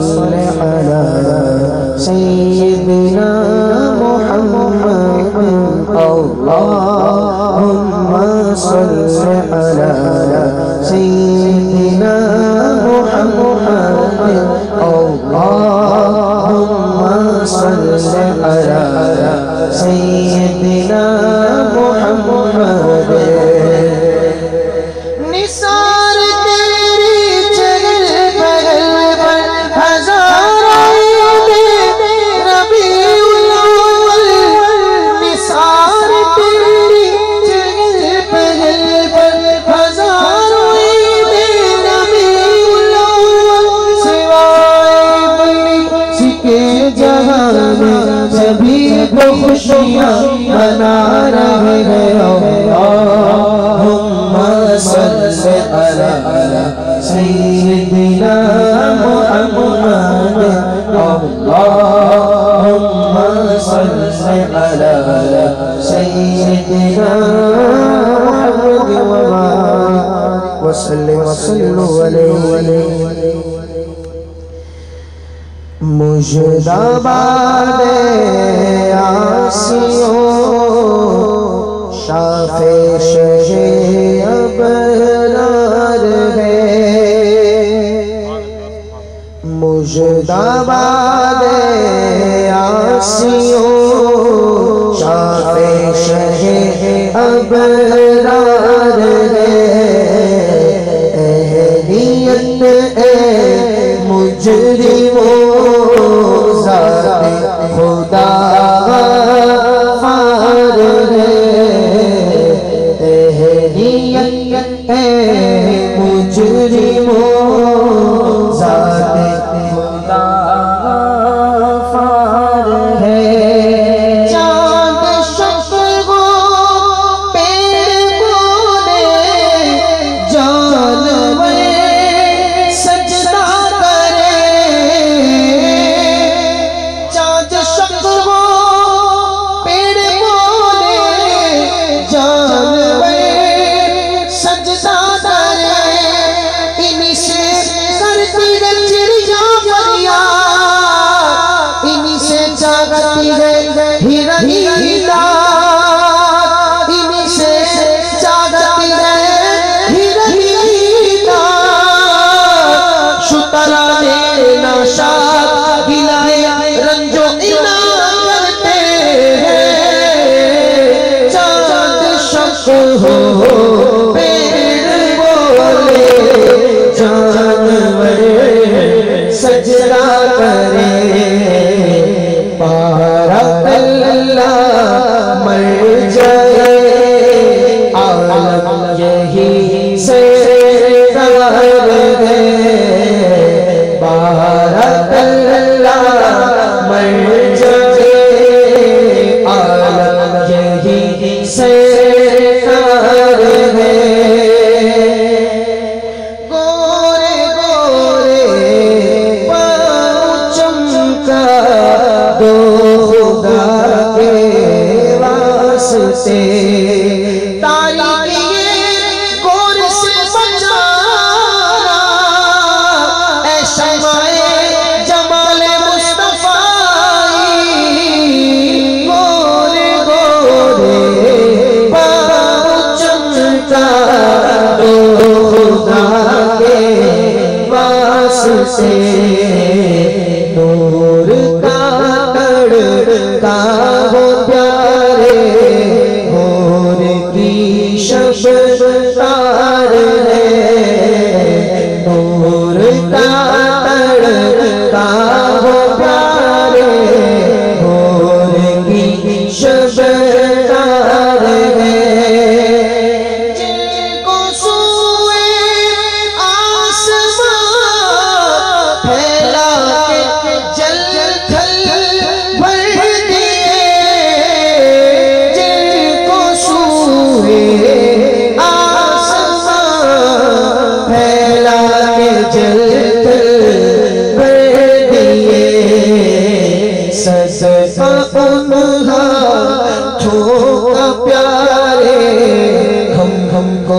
صل على سيدنا محمد. اللهم صل على سيدنا محمد. اللهم صل على سيدنا محمد اللهم صل على سيدنا محمد وبارك وسلم وصلوا عليه مجدباد آسیوں شاف شہ ابر मुर्शदाबाद आसियों शाह शह अबरा say छोटा प्यारे हम हमको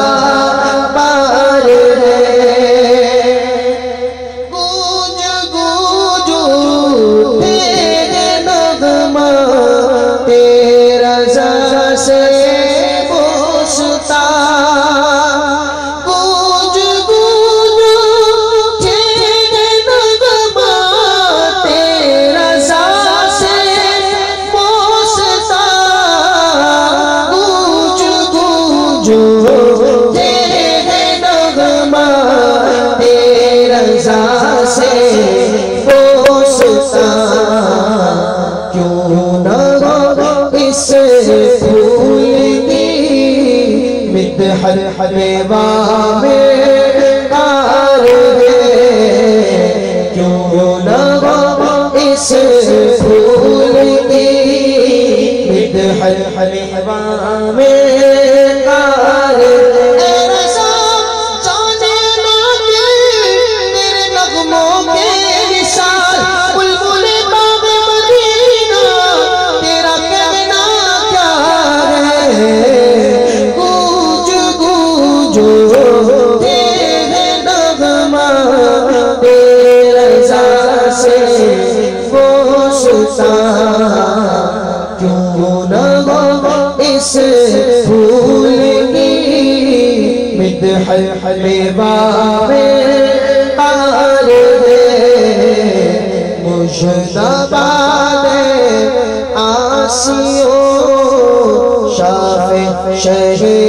বামে से कोसता क्यों न हो इस फूल की मिदहल हलेबा में आर दे। दबा आसियो शाह शहर